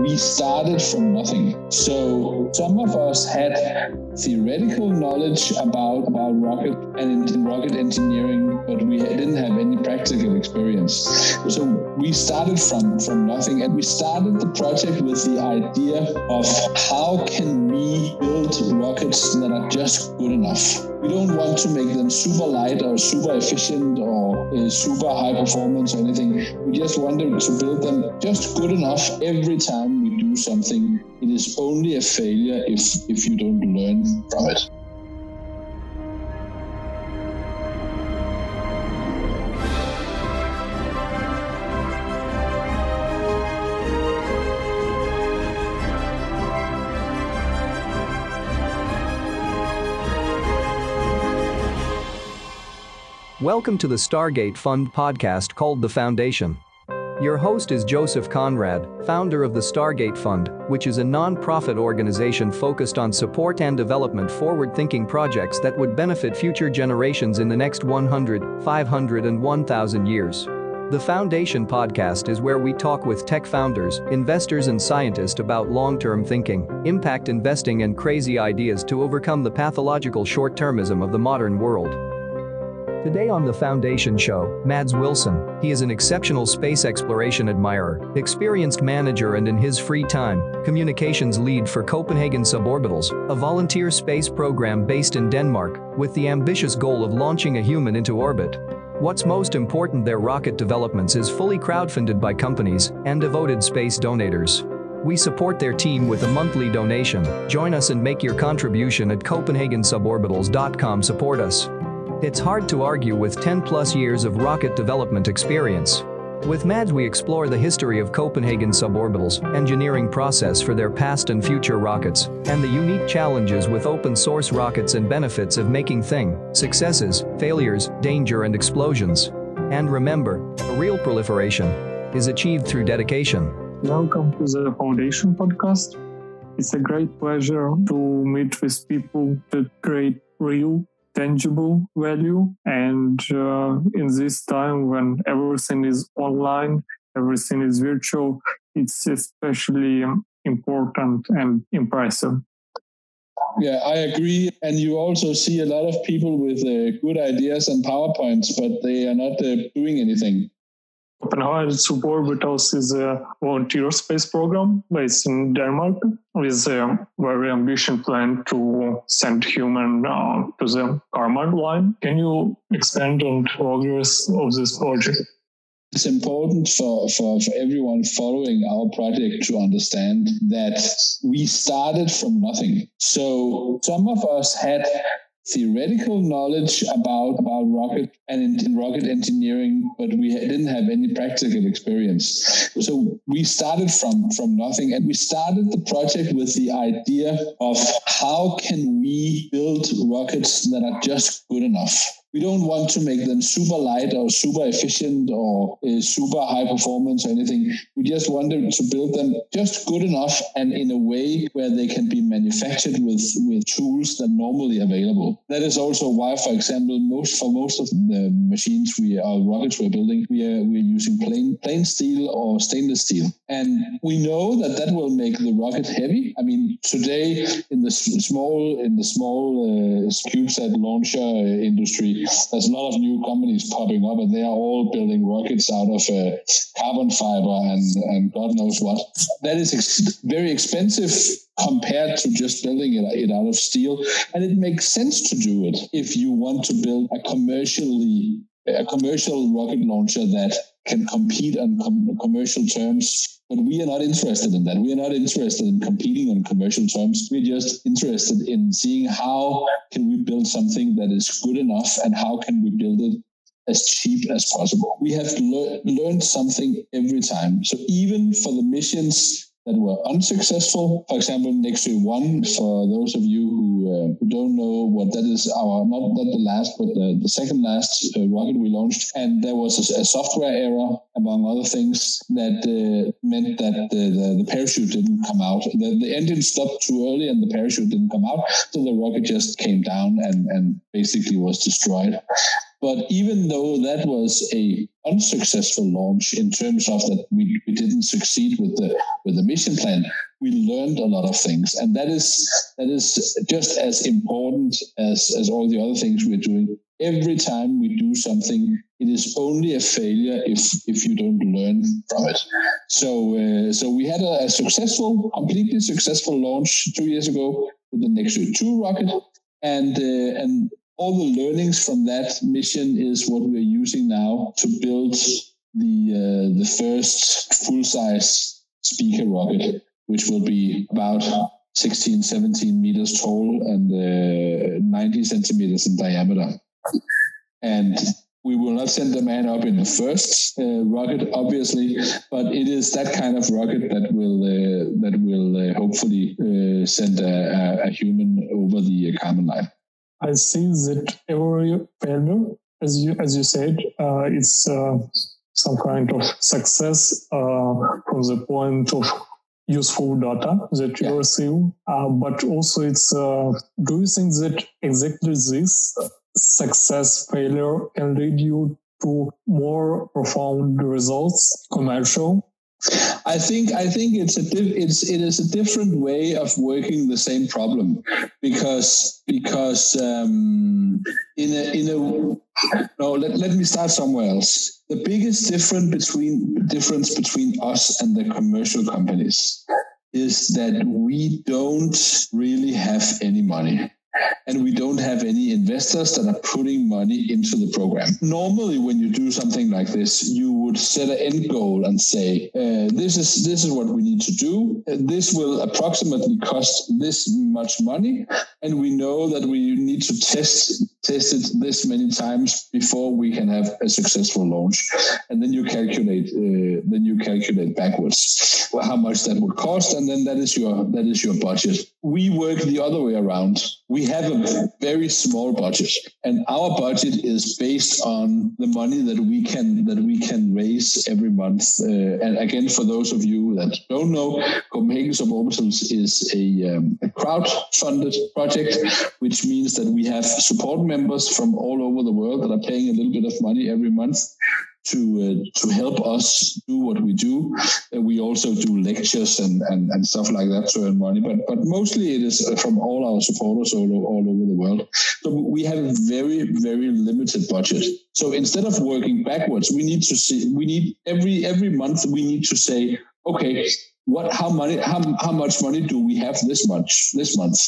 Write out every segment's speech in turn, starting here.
we started from nothing. So some of us had theoretical knowledge about, about rocket and rocket engineering, but we didn't have any practical experience. So we started from, from nothing and we started the project with the idea of how can we build rockets that are just good enough. We don't want to make them super light or super efficient or uh, super high performance or anything. We just wanted to build them just good enough every time we do something. It is only a failure if, if you don't learn from it. Welcome to the Stargate Fund podcast called The Foundation. Your host is Joseph Conrad, founder of the Stargate Fund, which is a non-profit organization focused on support and development forward-thinking projects that would benefit future generations in the next 100, 500 and 1000 years. The Foundation podcast is where we talk with tech founders, investors and scientists about long-term thinking, impact investing and crazy ideas to overcome the pathological short-termism of the modern world. Today on the Foundation Show, Mads Wilson. He is an exceptional space exploration admirer, experienced manager, and in his free time, communications lead for Copenhagen Suborbitals, a volunteer space program based in Denmark, with the ambitious goal of launching a human into orbit. What's most important, their rocket developments is fully crowdfunded by companies and devoted space donators. We support their team with a monthly donation. Join us and make your contribution at CopenhagenSuborbitals.com. Support us. It's hard to argue with 10 plus years of rocket development experience. With Mads, we explore the history of Copenhagen suborbitals, engineering process for their past and future rockets, and the unique challenges with open source rockets and benefits of making thing, successes, failures, danger, and explosions. And remember, a real proliferation is achieved through dedication. Welcome to the Foundation podcast. It's a great pleasure to meet with people that create real tangible value. And uh, in this time when everything is online, everything is virtual, it's especially important and impressive. Yeah, I agree. And you also see a lot of people with uh, good ideas and PowerPoints, but they are not uh, doing anything. Copenhagen Suborbitals is a volunteer space program based in Denmark with a very ambitious plan to send human uh, to the Kármán line. Can you expand on progress of this project? It's important for, for, for everyone following our project to understand that we started from nothing. So some of us had theoretical knowledge about about rocket and in, rocket engineering, but we didn't have any practical experience. So we started from from nothing, and we started the project with the idea of how can we build rockets that are just good enough we don't want to make them super light or super efficient or uh, super high performance or anything. We just wanted to build them just good enough and in a way where they can be manufactured with, with tools that are normally available. That is also why, for example, most for most of the machines we our rockets we're building, we are we're using plain plain steel or stainless steel, and we know that that will make the rocket heavy. I mean, today in the small in the small uh, CubeSat launcher industry there's a lot of new companies popping up, and they are all building rockets out of uh, carbon fiber and and God knows what. That is ex- very expensive compared to just building it, it out of steel, and it makes sense to do it if you want to build a commercially a commercial rocket launcher that can compete on com- commercial terms but we are not interested in that. We are not interested in competing on commercial terms. We're just interested in seeing how can we build something that is good enough and how can we build it as cheap as possible. We have le- learned something every time. So even for the missions that were unsuccessful. For example, Nexø One, for those of you who, uh, who don't know what that is, our not, not the last, but the, the second last uh, rocket we launched. And there was a, a software error, among other things, that uh, meant that the, the, the, parachute didn't come out. The, the engine stopped too early and the parachute didn't come out. So the rocket just came down and, and basically was destroyed. But even though that was a unsuccessful launch in terms of that we, we didn't succeed with the with the mission plan, we learned a lot of things. And that is that is just as important as, as all the other things we're doing. Every time we do something, it is only a failure if if you don't learn from it. So uh, so we had a, a successful, completely successful launch two years ago with the Nexø 2 rocket, and uh, and all the learnings from that mission is what we're using now to build the uh, the first full size Spica rocket, which will be about 16, 17 meters tall and uh, 90 centimeters in diameter. And we will not send the man up in the first uh, rocket, obviously, but it is that kind of rocket that will uh, that will uh, hopefully uh, send a, a, human over the Kármán line. I see that every failure, as you as you said, uh, it's uh, some kind of success uh, from the point of useful data that you yeah. receive. Uh, but also, it's uh, do you think that exactly this success failure can lead you to more profound results, commercial I think I think it's a diff, it's it is a different way of working the same problem because because um, in a in a no let, let me start somewhere else. The biggest difference between difference between us and the commercial companies is that we don't really have any money and we don't have any investors that are putting money into the program. Normally, when you do something like this, you would set an end goal and say, uh, "This is this is what we need to do. Uh, this will approximately cost this much money, and we know that we need to test test it this many times before we can have a successful launch." And then you calculate uh, then you calculate backwards how much that would cost, and then that is your that is your budget. We work the other way around. We have a very small budget, and our budget is based on the money that we can that we can raise every month. Uh, and again, for those of you that don't know, Copenhagen Suborbitals is a, um, a crowd-funded project, which means that we have support members from all over the world that are paying a little bit of money every month to uh, to help us do what we do. Uh, we also do lectures and, and, and stuff like that to earn money, but but mostly it is from all our supporters all, all over the world. So we have a very very limited budget. So instead of working backwards, we need to see we need every every month we need to say okay what how money how, how much money do we have this much this month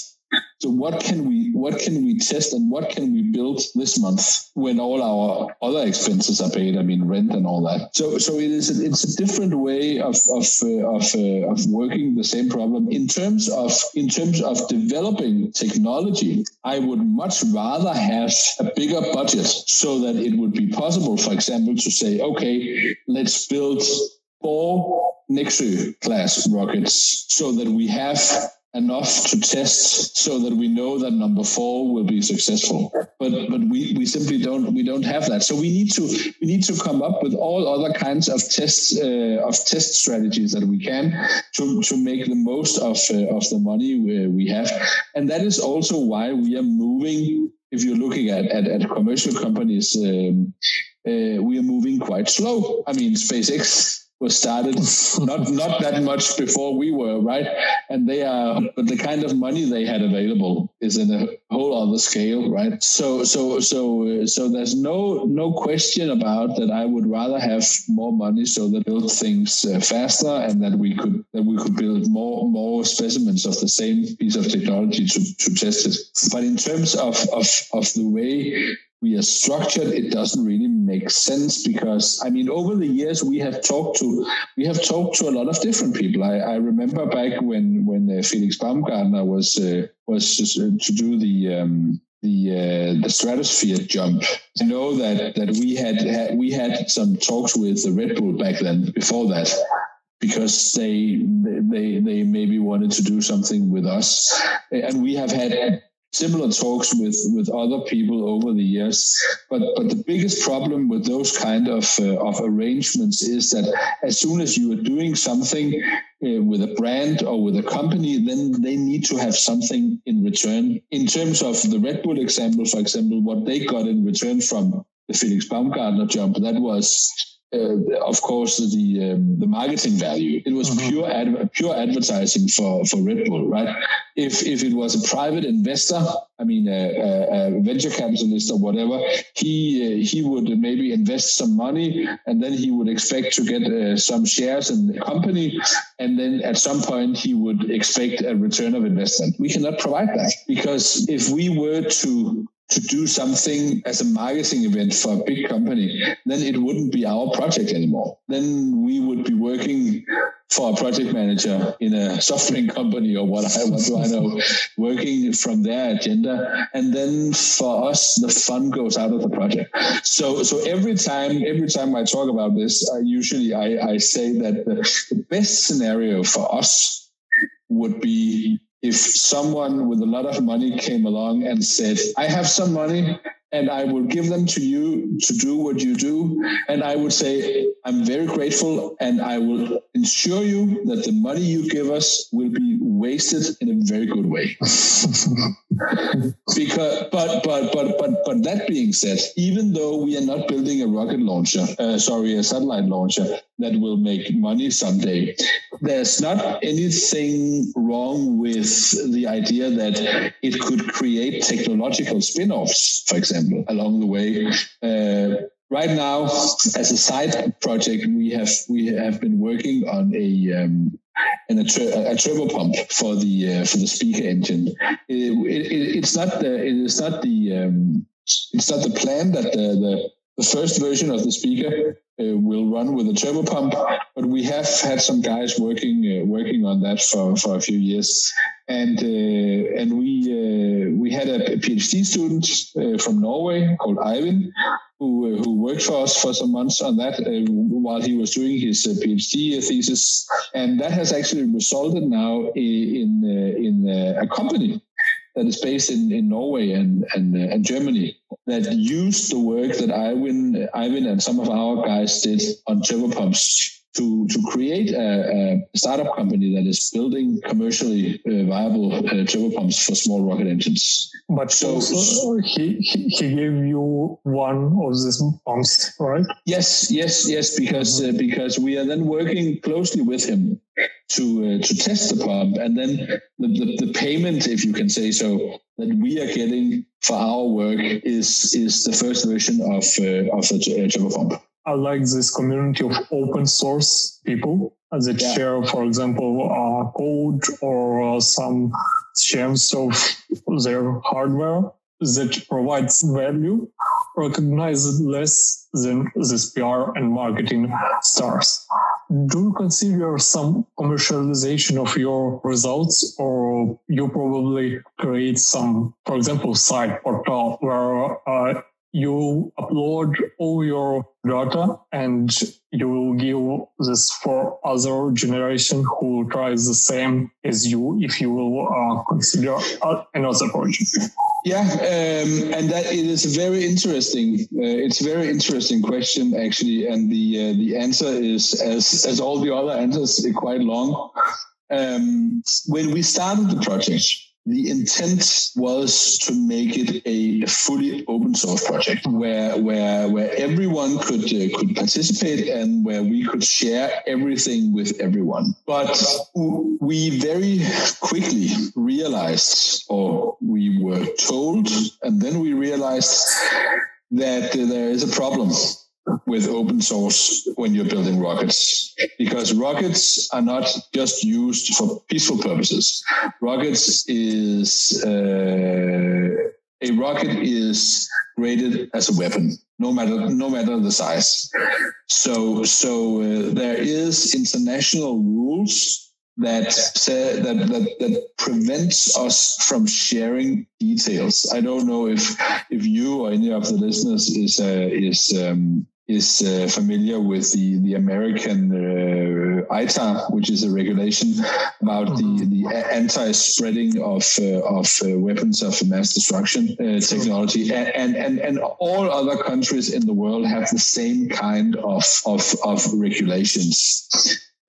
so what can we what can we test and what can we build this month when all our other expenses are paid? I mean rent and all that. So so it is a, it's a different way of of uh, of, uh, of working the same problem in terms of in terms of developing technology. I would much rather have a bigger budget so that it would be possible, for example, to say, okay, let's build four Nexø class rockets so that we have enough to test so that we know that number four will be successful. But but we we simply don't we don't have that. So we need to we need to come up with all other kinds of tests uh, of test strategies that we can to to make the most of uh, of the money we, we have. And that is also why we are moving if you're looking at at, at commercial companies um, uh, we are moving quite slow. I mean spacex was started not not that much before we were, right? And they are, but the kind of money they had available is in a whole other scale, right? So so so so there's no no question about that. I would rather have more money so that build things uh, faster and that we could that we could build more more specimens of the same piece of technology to to test it. But in terms of of of the way we are structured, it doesn't really make sense because I mean, over the years we have talked to we have talked to a lot of different people. I, I remember back when when uh, Felix Baumgartner was uh, was to do the um, the uh, the stratosphere jump. I know that that we had, had we had some talks with the Red Bull back then. Before that, because they they they maybe wanted to do something with us, and we have had similar talks with with other people over the years. But but the biggest problem with those kind of uh, of arrangements is that as soon as you are doing something uh, with a brand or with a company then they need to have something in return. In terms of the red bull example for example what they got in return from the Felix Baumgartner jump, that was uh, of course, the um, the marketing value. It was mm-hmm. pure ad- pure advertising for, for Red Bull, right? If if it was a private investor, I mean, a, a, a venture capitalist or whatever, he uh, he would maybe invest some money, and then he would expect to get uh, some shares in the company, and then at some point he would expect a return of investment. We cannot provide that because if we were to to do something as a marketing event for a big company, then it wouldn't be our project anymore. Then we would be working for a project manager in a software company or what, I, what do I know, working from their agenda. And then for us, the fun goes out of the project. So, so every time, every time I talk about this, I usually I, I say that the, the best scenario for us would be if someone with a lot of money came along and said, I have some money and I will give them to you to do what you do. And I would say, I'm very grateful and I will ensure you that the money you give us will be wasted in a very good way. because, but, but, but, but, but that being said, even though we are not building a rocket launcher, uh, sorry, a satellite launcher that will make money someday, there's not anything wrong with the idea that it could create technological spin-offs, for example example, along the way. Uh, right now, as a side project, we have we have been working on a um, and a, a, turbo pump for the uh, for the Spica engine. It, it, it's not the it is not the um, it's not the plan that the, the the first version of the Spica uh, will run with a turbo pump, but we have had some guys working uh, working on that for, for a few years, and uh, and we uh, we had a PhD student uh, from Norway called Ivan, who uh, who worked for us for some months on that while he was doing his PhD thesis, and that has actually resulted now in in, a company that is based in, in Norway and, and, and Germany that used the work that Ivan, Ivan and some of our guys did on turbo pumps to to create a, a, startup company that is building commercially uh, viable uh, turbo pumps for small rocket engines. But so also, he, he, he gave you one of these pumps, right? Yes, yes, yes. Because mm-hmm. uh, because we are then working closely with him to uh, to test the pump, and then the, the, the payment, if you can say so, that we are getting for our work is is the first version of uh, of the turbo pump. I like this community of open source people that yeah. share, for example, uh, code or uh, some shares of their hardware that provides value, recognized less than this PR and marketing stars. Do you consider some commercialization of your results, or you probably create some, for example, site portal where uh, you upload all your data and you will give this for other generation who tries the same as you if you will uh, consider uh, another project. Yeah um, and that it is very interesting. Uh, it's a very interesting question actually and the uh, the answer is as as all the other answers quite long. Um, when we started the project the intent was to make it a fully open source project where where where everyone could uh, could participate and where we could share everything with everyone. But we very quickly realized or we were told and then we realized that there is a problem with open source when you're building rockets. Because rockets are not just used for peaceful purposes. Rockets is uh, a rocket is rated as a weapon no matter no matter the size. So so uh, there is international rules that say, that, that that prevents us from sharing details. I don't know if if you or any of the listeners is uh, is um, is uh, familiar with the the American uh, ITAR, which is a regulation about mm-hmm. the the anti-spreading of uh, of uh, weapons of mass destruction uh, technology, and, and and all other countries in the world have the same kind of of, of regulations.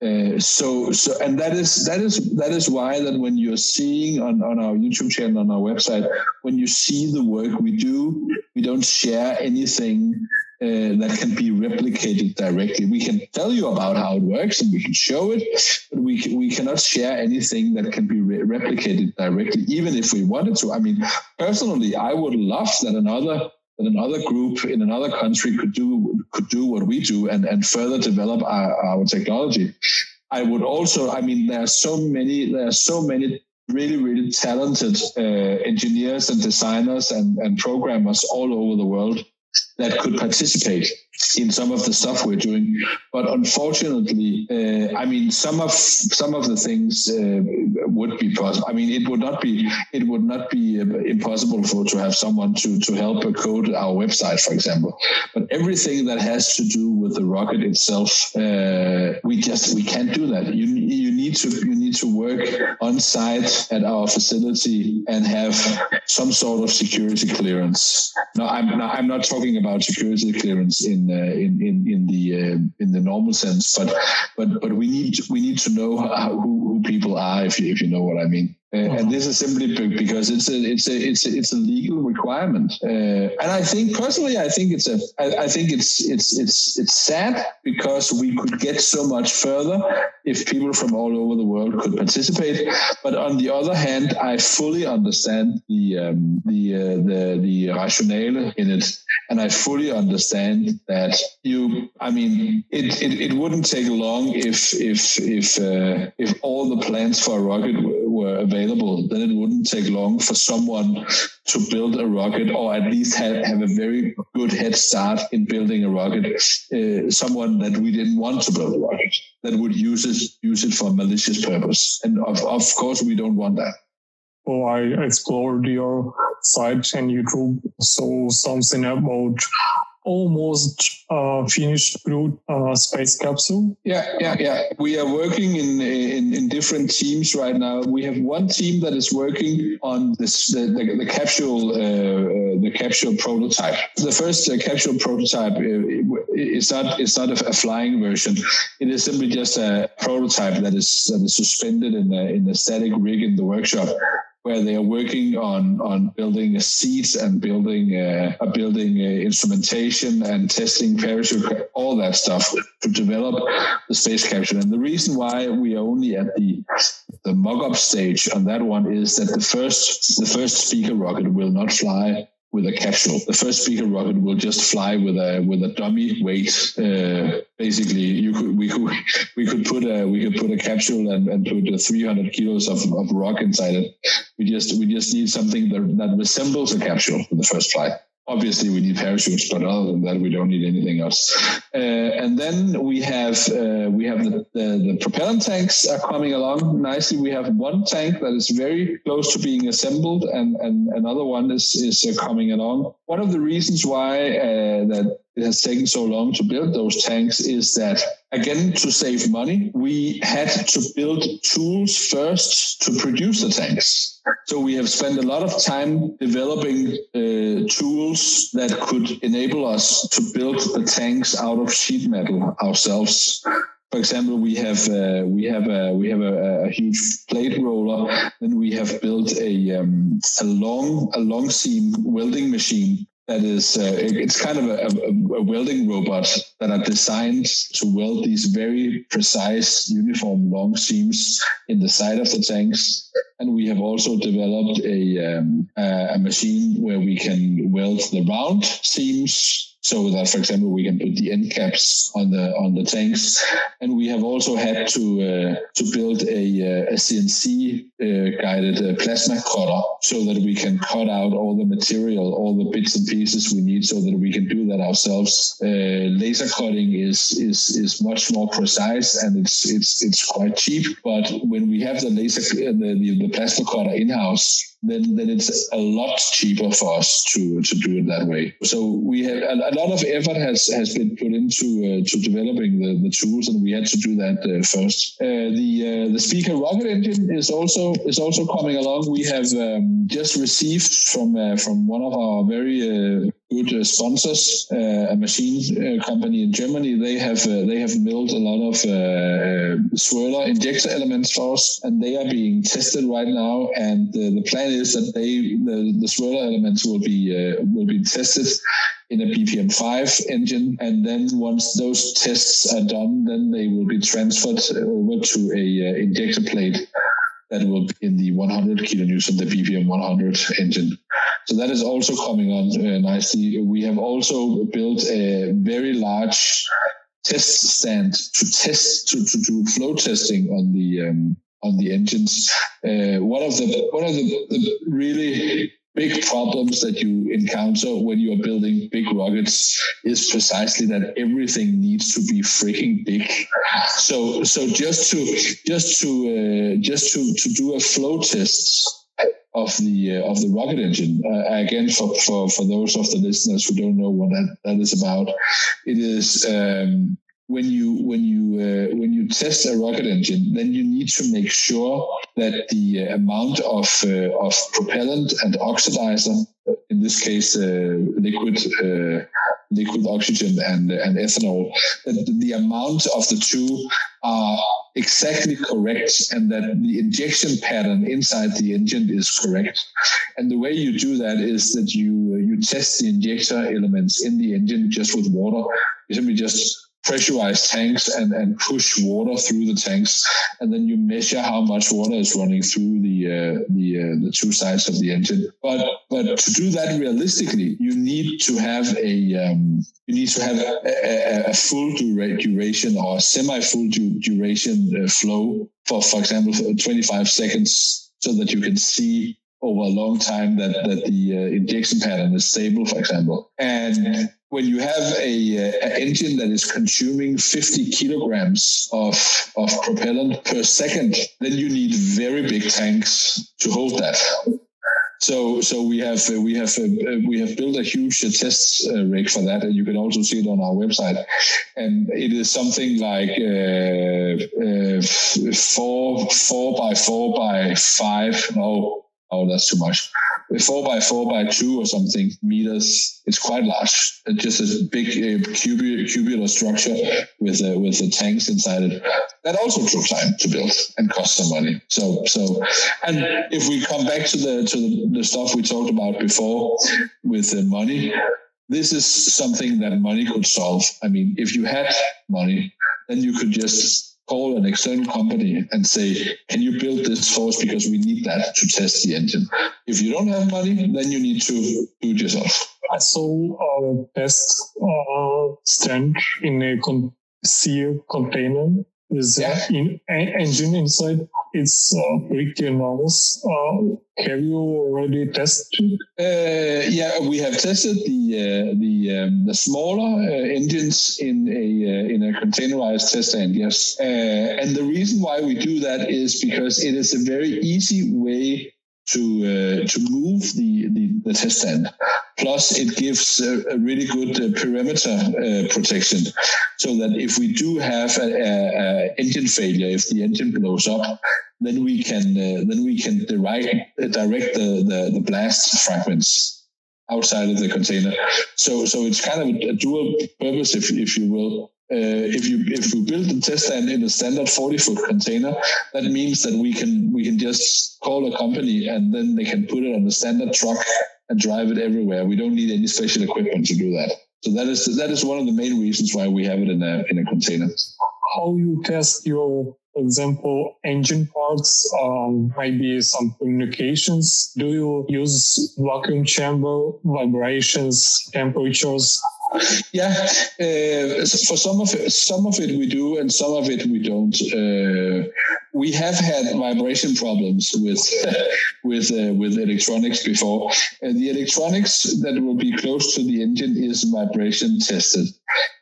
Uh, so, so, and that is that is that is why that when you're seeing on, on our YouTube channel on our website, when you see the work we do, we don't share anything uh, that can be replicated directly. We can tell you about how it works and we can show it, but we we cannot share anything that can be re- replicated directly, even if we wanted to. I mean, personally, I would love that another that another group in another country could do could do what we do and, and further develop our, our technology. I would also, I mean, there are so many, there are so many really, really talented uh, engineers and designers and, and programmers all over the world that could participate in some of the stuff we're doing. But unfortunately, uh, I mean, some of some of the things uh, would be possible. I mean, it would not be it would not be uh, impossible for to have someone to to help code our website, for example. But everything that has to do with the rocket itself, uh, we just we can't do that. You you need to you need to work on site at our facility and have some sort of security clearance. No, I'm I'm not talking about security clearance in uh, in in in the uh, in the normal sense, but but but we need we need to know how, who who people are if you if you know what I mean. Uh, and this is simply because it's a it's a it's a, it's a legal requirement. Uh, and I think personally, I think it's a I, I think it's it's it's it's sad because we could get so much further if people from all over the world could participate. But on the other hand, I fully understand the um, the uh, the the rationale in it, and I fully understand that you. I mean, it it, it wouldn't take long if if if uh, if all the plans for a rocket were available, then it wouldn't take long for someone to build a rocket or at least have, have a very good head start in building a rocket. Uh, someone that we didn't want to build a rocket that would use it use it for malicious purpose. And of, of course, we don't want that. Oh, I explored your site and YouTube, saw something about almost uh, finished Groot uh, space capsule. Yeah, yeah, yeah. We are working in, in, in different teams right now. We have one team that is working on this the, the, the capsule uh, uh the capsule prototype. The first uh, capsule prototype uh, is not it's not a, a, flying version. It is simply just a prototype that is that is suspended in a in a static rig in the workshop where they are working on on building seats and building uh, building uh, instrumentation and testing parachute, all that stuff to develop the space capsule. And the reason why we are only at the the mock-up stage on that one is that the first the first Spica rocket will not fly with a capsule. The first Spica rocket will just fly with a with a dummy weight. Uh, basically, you could we could we could put a we could put a capsule and, and put 300 kilos of, of rock inside it. We just we just need something that, that resembles a capsule for the first flight obviously we need parachutes, but other than that, we don't need anything else. Uh, and then we have uh, we have the, the, the propellant tanks are coming along nicely. We have one tank that is very close to being assembled, and and another one is is uh, coming along. One of the reasons why uh, that it has taken so long to build those tanks is that again to save money we had to build tools first to produce the tanks so we have spent a lot of time developing uh, tools that could enable us to build the tanks out of sheet metal ourselves for example, we have uh, we have a we have a, a, huge plate roller. Then we have built a um, a long a long seam welding machine that is uh, it's kind of a, a, a, welding robot that are designed to weld these very precise uniform long seams in the side of the tanks. And we have also developed a, um, a machine where we can weld the round seams so that, for example, we can put the end caps on the on the tanks, and we have also had to uh, to build a, uh, a CNC uh, guided uh, plasma cutter so that we can cut out all the material, all the bits and pieces we need, so that we can do that ourselves. Uh, laser cutting is is is much more precise and it's it's it's quite cheap, but when we have the laser uh, the, the, the plasma cutter in house then then it's a lot cheaper for us to to do it that way. So we have a, lot of effort has has been put into uh, to developing the, the tools, and we had to do that uh, first. Uh, the uh, the Spica rocket engine is also is also coming along. We have um, just received from uh, from one of our very uh, good uh, sponsors. Uh, a machine uh, company in Germany, they have they have milled a lot of swirler injector elements for us, and they are being tested right now. And the plan is that they the, the swirler elements will be will be tested in a BPM 5 engine. And then once those tests are done, then they will be transferred over to a uh, injector plate that will be in the 100 kilonewton, the BPM 100 engine. So that is also coming on uh, nicely. We have also built a very large test stand to test to, to do flow testing on the um, on the engines. Uh, one of the one of the, the really big problems that you encounter when you are building big rockets is precisely that everything needs to be freaking big. So, so just to just to uh, just to to do a flow test of the uh, of the rocket engine. Uh, again, for, for for those of the listeners who don't know what that, that is about, it is um, when you when you uh, when you test a rocket engine, then you need to make sure that the uh, amount of uh, of propellant and oxidizer, in this case, uh, liquid uh, liquid oxygen and and ethanol, that the amount of the two are exactly correct, and that the injection pattern inside the engine is correct. And the way you do that is that you you test the injector elements in the engine just with water. You simply just pressurized tanks and, and push water through the tanks, and then you measure how much water is running through the uh, the uh, the two sides of the engine. But but to do that realistically, you need to have a um, you need to have a, a, a full dura- duration or semi full du- duration uh, flow for for example 25 seconds, so that you can see over a long time that that the uh, injection pattern is stable, for example, and when you have a, a, engine that is consuming 50 kilograms of, of propellant per second, then you need very big tanks to hold that. So, so we have uh, we have uh, we have built a huge uh, test uh, rig for that, and you can also see it on our website. And it is something like uh, uh, four four by four by five. No, oh, that's too much four by four by two or something meters. It's quite large. It's just a big uh, cubular, cubular structure with uh, with the tanks inside it. That also took time to build and cost some money. So so, and if we come back to the to the, the stuff we talked about before with the money, this is something that money could solve. I mean, if you had money, then you could just call an external company and say, can you build this for us because we need that to test the engine. If you don't have money, then you need to do it yourself. I saw a test uh, stand in a con- sea container with yeah. in, engine inside. It's uh, pretty enormous. Uh, have you already tested? Uh, yeah, we have tested the uh, the um, the smaller uh, engines in a uh, in a containerized test stand. Yes, and the reason why we do that is because it is a very easy way to uh, to move the, the, the test stand. Plus, it gives a, a really good uh, perimeter uh, protection, so that if we do have an engine failure, if the engine blows up, then we can uh, then we can direct direct the, the, the blast fragments outside of the container. So so it's kind of a dual purpose, if if you will. Uh, if you if we build the test stand in a standard 40 foot container, that means that we can we can just call a company and then they can put it on a standard truck and drive it everywhere. We don't need any special equipment to do that. So that is that is one of the main reasons why we have it in a in a container. How you test your example, engine parts, um, maybe some communications? Do you use vacuum chamber, vibrations, temperatures? Yeah, uh, for some of it, some of it we do, and some of it we don't. Uh, we have had vibration problems with with uh, with electronics before. the electronics that will be close to the engine is vibration tested.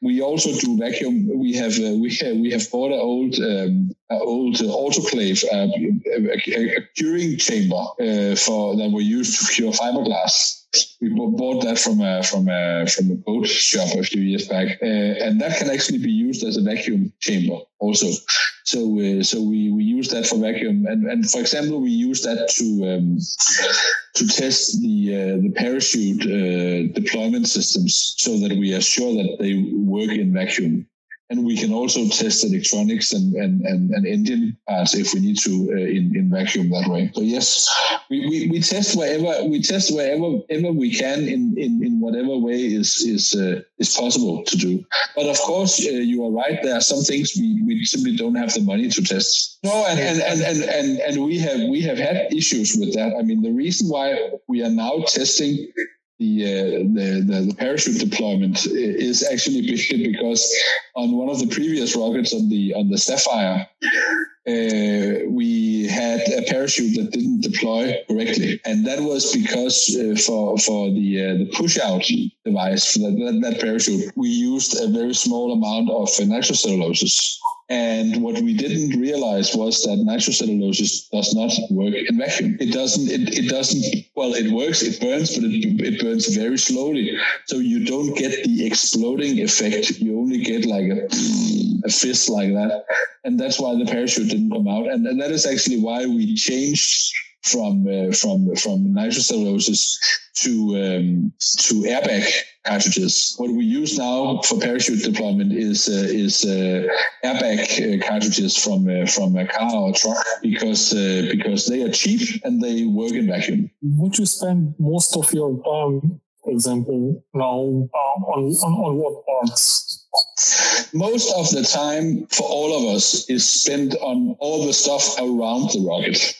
We also do vacuum. We have uh, we have we have bought an old um, old autoclave, uh, a, a, curing chamber uh, for that we use to cure fiberglass we bought that from a from a from a boat shop a few years back, uh, and that can actually be used as a vacuum chamber also. So uh, so we we use that for vacuum, and and for example, we use that to um, to test the uh, the parachute uh, deployment systems, so that we are sure that they work in vacuum and we can also test electronics and, and, and, and engine parts if we need to uh, in, in vacuum that way. So yes, we, we, we test wherever we test wherever ever we can in, in, in whatever way is is uh, is possible to do. But of course, uh, you are right. There are some things we, we simply don't have the money to test. No, and, and, and, and, and, and we have we have had issues with that. I mean, the reason why we are now testing the, uh, the, the, the parachute deployment is actually because on one of the previous rockets on the on the Sapphire, uh, we had a parachute that didn't deploy correctly, and that was because uh, for for the uh, the push out device for that, that, that, parachute, we used a very small amount of nitrocellulose. And what we didn't realize was that nitrocellulose does not work in vacuum. It doesn't. It, it doesn't. Well, it works. It burns, but it, it burns very slowly. So you don't get the exploding effect. You only get like a, a fist like that, and that's why the parachute didn't come out. And, and that is actually why we changed from uh, from from nitrocellulose to um, to airbag cartridges. What we use now for parachute deployment is uh, is uh, airbag uh, cartridges from uh, from a car or a truck because uh, because they are cheap and they work in vacuum. Would you spend most of your time, for example, now on, on on what parts? Most of the time for all of us is spent on all the stuff around the rocket.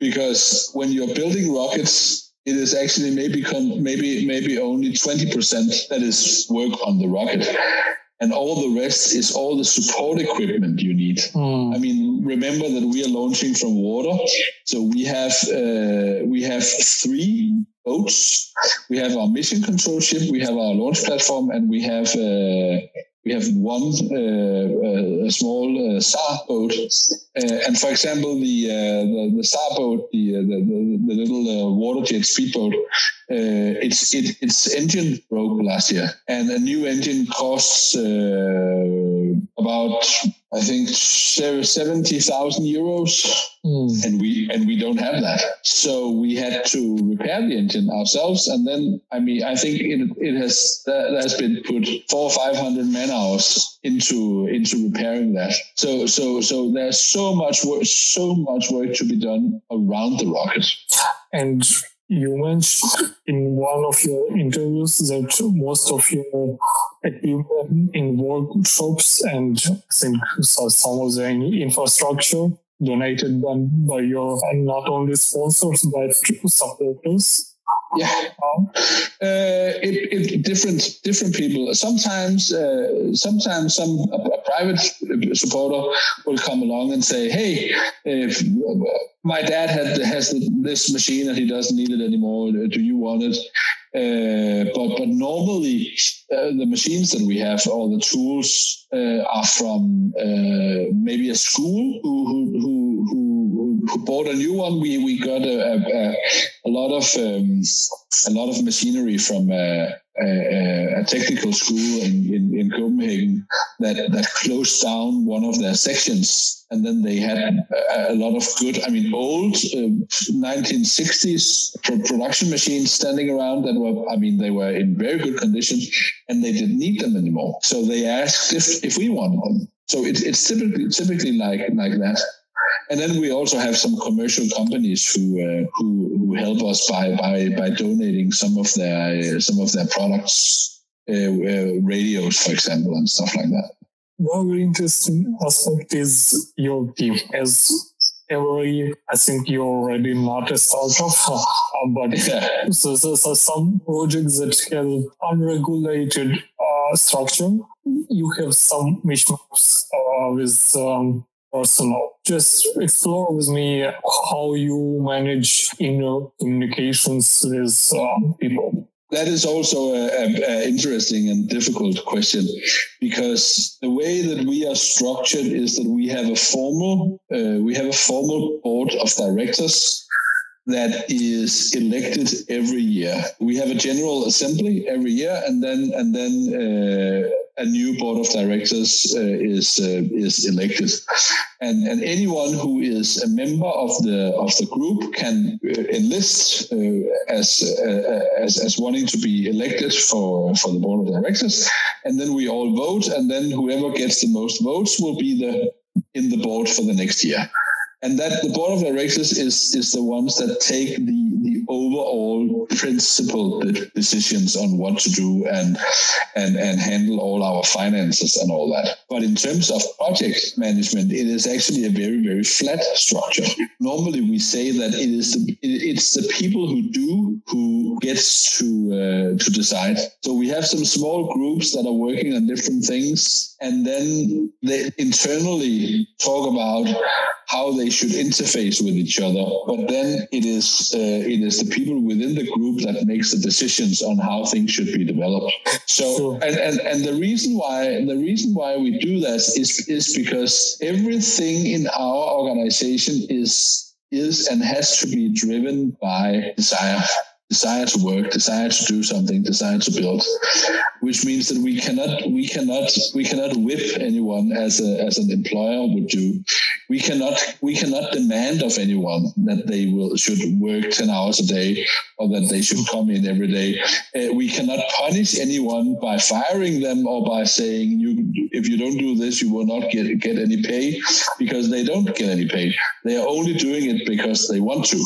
Because when you're building rockets, it is actually maybe maybe maybe only 20% that is work on the rocket and all the rest is all the support equipment you need. Mm. I mean, remember that we are launching from water, so we have uh, we have three boats. We have our mission control ship, we have our launch platform, and we have uh, we have one uh, uh, small uh, SAR boat, and for example, the the, the SAR boat, the the, the, the, little water jet speedboat, its it, its engine broke last year, and a new engine costs about I think seventy thousand euros, mm. and we and we don't have that. So we had to repair the engine ourselves, and then I mean I think it it has that has been put four or five hundred man hours into into repairing that. So so so there's so much work so much work to be done around the rocket. And you mentioned in one of your interviews that most of your equipment in workshops and I think some of the infrastructure donated by your and not only sponsors but supporters yeah. Uh, it, it, different different people. Sometimes uh, sometimes some a, a, private supporter will come along and say hey if my dad had has this machine and he doesn't need it anymore. Do you want it? Uh, but but normally uh, the machines that we have or the tools uh, are from uh, maybe a school who who, who who who bought a new one we we got a, a, a lot of um, a lot of machinery from uh, a, a, technical school in, in, in, Copenhagen that, that closed down one of their sections. And then they had a, lot of good, I mean, old uh, 1960s production machines standing around that were, I mean, they were in very good condition and they didn't need them anymore. So they asked if, if we wanted them. So it, it's typically, typically like, like that. And then we also have some commercial companies who uh, who, who help us by by by donating some of their uh, some of their products, uh, uh, radios, for example, and stuff like that. Very interesting aspect is your team. As every, I think you're already not a startup, uh, but yeah. so, so, so some projects that have unregulated uh, structure, you have some mismatches uh, with um, personal. Just explore with me how you manage inner communications with uh, people. That is also an interesting and difficult question because the way that we are structured is that we have a formal uh, we have a formal board of directors that is elected every year. We have a general assembly every year, and then and then uh, a new board of directors uh, is uh, is elected, and and anyone who is a member of the of the group can uh, enlist uh, as uh, as as wanting to be elected for for the board of directors, and then we all vote, and then whoever gets the most votes will be the in the board for the next year and that the board of directors is is the ones that take the overall principled decisions on what to do and and and handle all our finances and all that. But in terms of project management it is actually a very very flat structure. Normally we say that it is the it's the people who do who gets to uh, to decide. So we have some small groups that are working on different things and then they internally talk about how they should interface with each other. But then it is uh, it is the people within the group that makes the decisions on how things should be developed. So sure. and, and and the reason why the reason why we do that is is because everything in our organization is is and has to be driven by desire desire to work, desire to do something, desire to build, which means that we cannot we cannot we cannot whip anyone as a as an employer would do. We cannot we cannot demand of anyone that they will should work ten hours a day or that they should come in every day. Uh, we cannot punish anyone by firing them or by saying you if you don't do this you will not get get any pay because they don't get any pay. They are only doing it because they want to,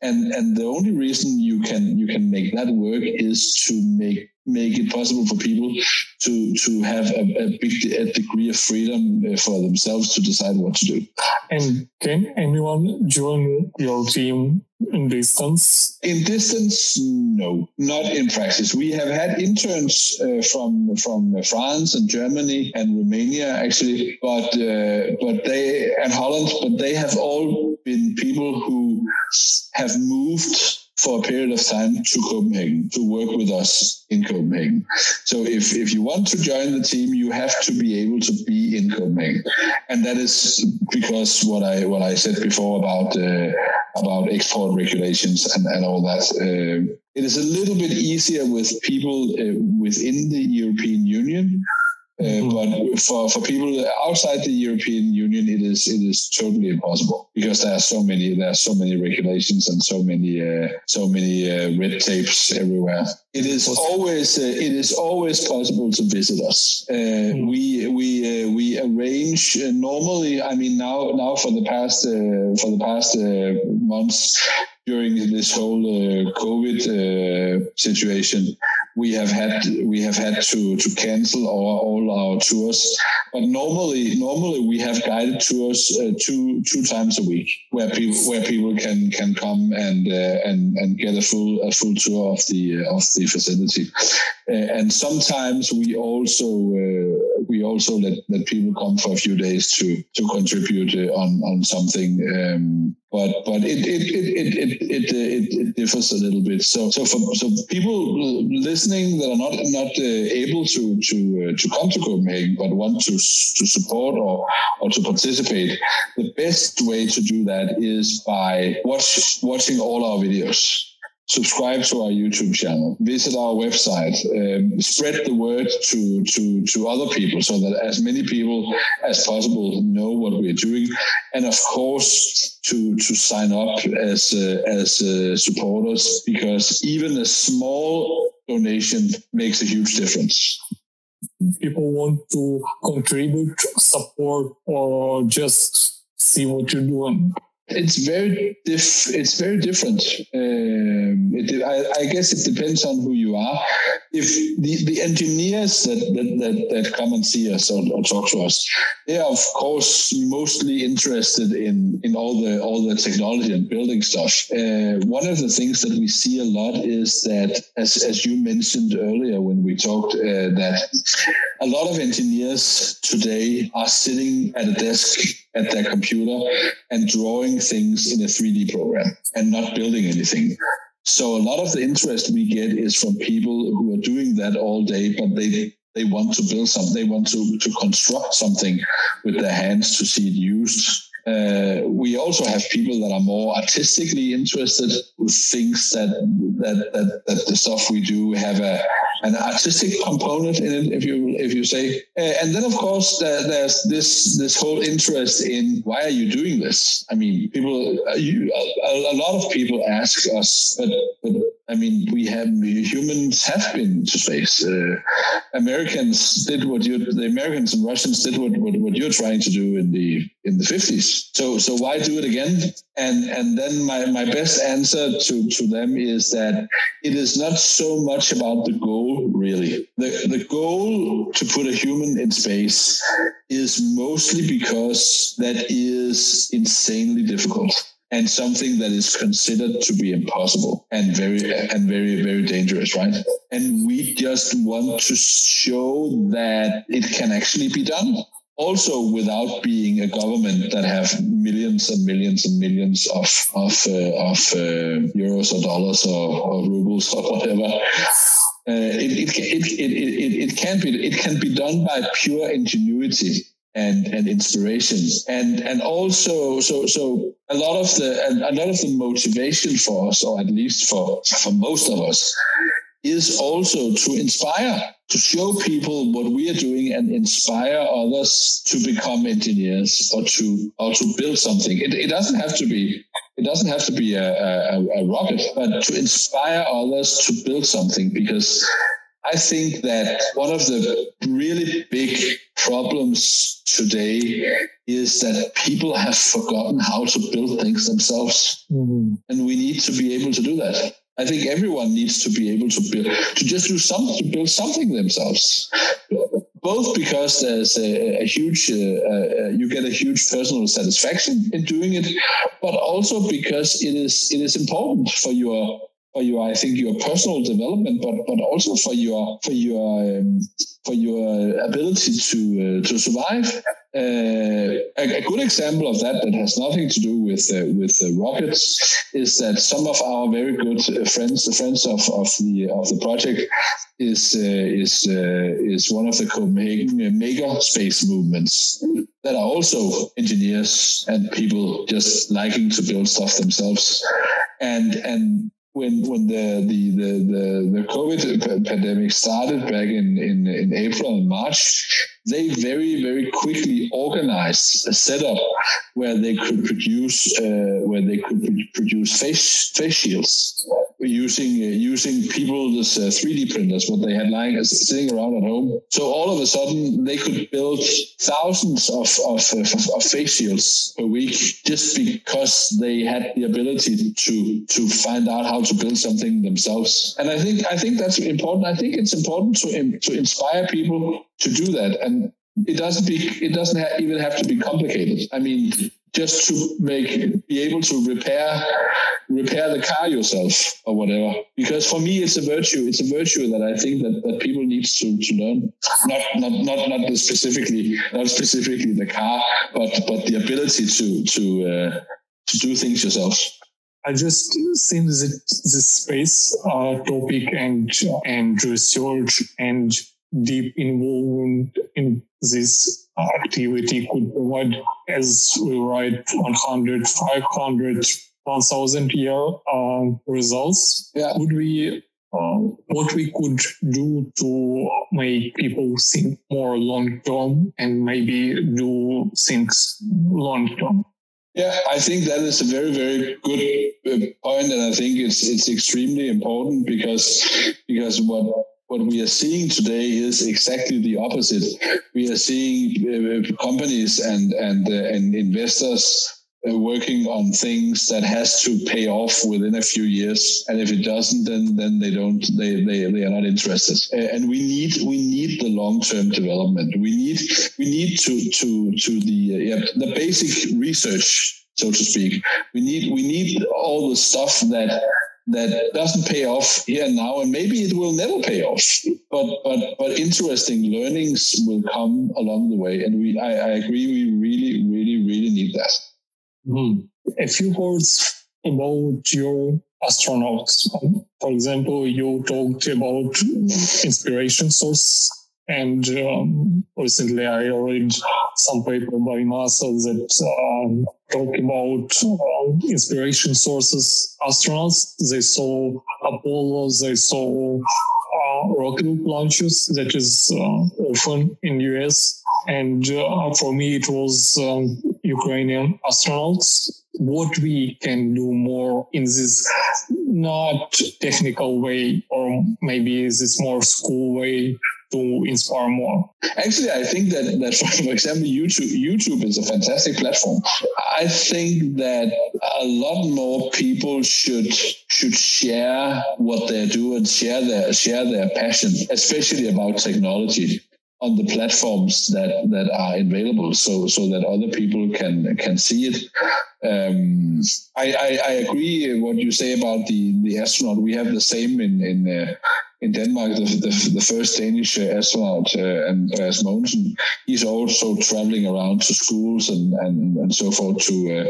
and and the only reason you can you can make that work is to make make it possible for people to to have a, a big a degree of freedom uh, for themselves to decide what to do. And can anyone join your team in distance? In distance, no, not in practice. We have had interns uh, from from France and Germany and Romania actually, but uh, but they and Holland, but they have all been people who have moved for a period of time to Copenhagen to work with us in Copenhagen. So if, if you want to join the team, you have to be able to be in Copenhagen. And that is because what I what I said before about uh, about export regulations and, and all that. Uh, it is a little bit easier with people uh, within the European Union uh, mm-hmm. but for, for people outside the European Union, it is it is totally impossible because there are so many there are so many regulations and so many uh, so many uh, red tapes everywhere. It is always uh, it is always possible to visit us. Uh, mm-hmm. We we uh, we arrange normally. I mean now now for the past for the past months during this whole COVID situation we have had we have had to to cancel our, all our tours. But normally normally we have guided tours uh, two two times a week where people where people can can come and uh, and and get a full a full tour of the uh, of the facility. Uh, and sometimes we also uh, we also let, let people come for a few days to to contribute uh, on on something. Um, but but it it it it it, it, it, differs a little bit. So so for so people listening that are not not uh, able to to uh, to come to Copenhagen but want to to support or or to participate, the best way to do that is by watch watching all our videos subscribe to our YouTube channel, visit our website, um, spread the word to, to, to other people so that as many people as possible know what we're doing. And of course, to, to sign up as, uh, as uh, supporters, because even a small donation makes a huge difference. People want to contribute, support, or just see what you're doing. It's very diff. It's very different. Um, it, I, I, guess it depends on who you are. If the, the engineers that, that, that, that come and see us or, or, talk to us, they are of course mostly interested in in all the all the technology and building stuff. Uh, one of the things that we see a lot is that, as as you mentioned earlier when we talked, uh, that a lot of engineers today are sitting at a desk at their computer and drawing things in a 3D program and not building anything. So a lot of the interest we get is from people who are doing that all day, but they they want to build something, they want to, to construct something with their hands to see it used Uh, we also have people that are more artistically interested who thinks that that that, that the stuff we do have a an artistic component in it, if you if you say. Uh, and then of course there's this this whole interest in why are you doing this? I mean, people, uh, you, a, a, lot of people ask us, but, but I mean, we have humans have been to space. Uh, Americans did what you, the Americans and Russians did what, what, what you're trying to do in the in the 50s. So so why do it again? And and then my my best answer to to them is that it is not so much about the goal really. The the goal to put a human in space is mostly because that is insanely difficult and something that is considered to be impossible and very and very very dangerous right? And we just want to show that it can actually be done also without being a government that have millions and millions and millions of of uh, of uh, euros or dollars or, or, rubles or whatever. Uh, it, it, it, it, it, it can be it can be done by pure ingenuity and and inspiration and and also so so a lot of the a lot of the motivation for us or at least for for most of us is also to inspire to show people what we are doing and inspire others to become engineers or to or to build something. It, it doesn't have to be it doesn't have to be a, a, a rocket but to inspire others to build something because I think that one of the really big problems today is that people have forgotten how to build things themselves. Mm-hmm. And we need to be able to do that. I think everyone needs to be able to build, to just do something, to build something themselves. Both because there's a, a huge, uh, uh, you get a huge personal satisfaction in doing it, but also because it is it is important for your for your, I think, your personal development, but but also for your for your um, for your ability to uh, to survive. Uh, a, a, good example of that that has nothing to do with uh, with rockets is that some of our very good friends, the friends of, of the of the project, is uh, is uh, is one of the Copenhagen maker space movements that are also engineers and people just liking to build stuff themselves and and when when the the the the, the COVID pandemic started back in, in in April and March, they very very quickly organized a setup where they could produce uh, where they could produce face face shields using uh, using people's uh, 3D printers, what they had lying sitting around at home. So all of a sudden, they could build thousands of of, of, of face shields a week just because they had the ability to to find out how to build something themselves. And I think I think that's important. I think it's important to to inspire people to do that. And it doesn't be it doesn't ha- even have to be complicated. I mean, just to make be able to repair repair the car yourself or whatever. Because for me, it's a virtue. It's a virtue that I think that, that people need to, to learn. Not not not not specifically not specifically the car, but but the ability to to uh, to do things yourself. I just seen this, this space uh, topic and and research and deep involvement in this activity could provide, as we write, 100, 500, 1000 year um, results. Yeah. Would we, uh, what we could do to make people think more long term and maybe do things long term? Yeah, I think that is a very, very good uh, point, and I think it's it's extremely important because because what what we are seeing today is exactly the opposite. We are seeing uh, companies and and uh, and investors uh, working on things that has to pay off within a few years, and if it doesn't, then then they don't they they, they are not interested. Uh, and we need we need the long term development. We need we need to to to the uh, yeah, the basic research so to speak. We need we need all the stuff that that doesn't pay off here and now, and maybe it will never pay off. But but but interesting learnings will come along the way, and we I, I agree. We really really really need that. Mm-hmm. A few words about your astronauts. For example, you talked about inspiration source, and um, recently I read some paper by NASA that um, talk about um, inspiration sources. Astronauts, they saw Apollo, they saw uh, rocket launches that is uh, often in US. And uh, for me, it was um, Ukrainian astronauts. What we can do more in this not technical way, or maybe this more school way to inspire more. Actually, I think that, that for example, YouTube YouTube is a fantastic platform. I think that a lot more people should should share what they do and share their share their passion, especially about technology on the platforms that that are available so so that other people can can see it um, I, I, I agree what you say about the the astronaut we have the same in in uh, in Denmark, the, the, the first Danish astronaut, uh, Andreas Mogensen, he's also traveling around to schools and, and, and so forth to uh,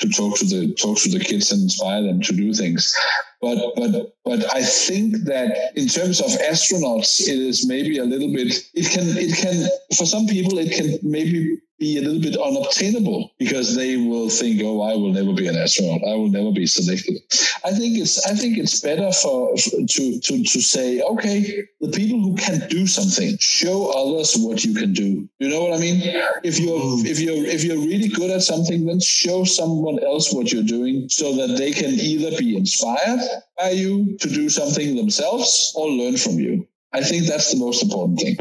to talk to the talk to the kids and inspire them to do things. But but but I think that in terms of astronauts, it is maybe a little bit. It can it can for some people it can maybe be a little bit unobtainable because they will think, "Oh, I will never be an astronaut. I will never be selected." I think it's I think it's better for, to to to say, okay, the people who can do something, show others what you can do. You know what I mean? If you're mm. if you're if you're really good at something, then show someone else what you're doing so that they can either be inspired by you to do something themselves or learn from you. I think that's the most important thing.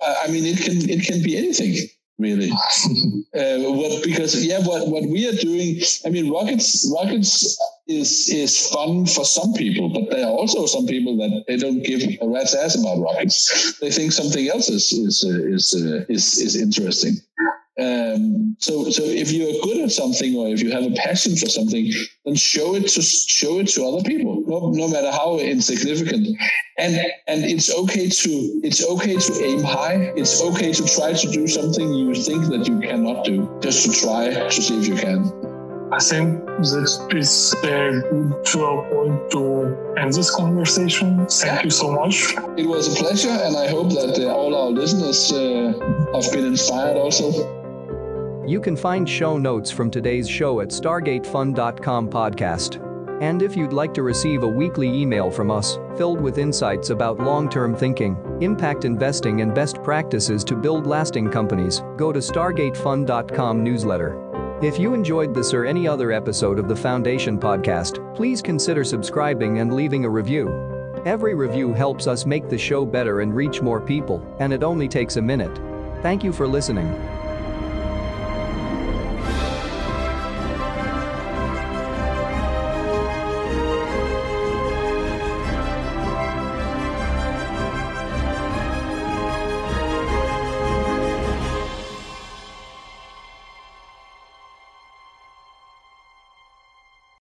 I mean, it can it can be anything really. uh, what because yeah, what what we are doing. I mean, rockets rockets is is fun for some people, but there are also some people that they don't give a rat's ass about rockets. They think something else is is uh, is, uh, is is interesting. Um, so, so if you're good at something or if you have a passion for something, then show it to show it to other people, no, no matter how insignificant. And and it's okay to it's okay to aim high. It's okay to try to do something you think that you cannot do, just to try to see if you can. I think that is a good to point to end this conversation. Thank you so much. It was a pleasure, and I hope that uh, all our listeners uh, have been inspired also. You can find show notes from today's show at stargatefund.com podcast. And if you'd like to receive a weekly email from us, filled with insights about long term thinking, impact investing, and best practices to build lasting companies, go to stargatefund.com newsletter. If you enjoyed this or any other episode of the Foundation podcast, please consider subscribing and leaving a review. Every review helps us make the show better and reach more people, and it only takes a minute. Thank you for listening.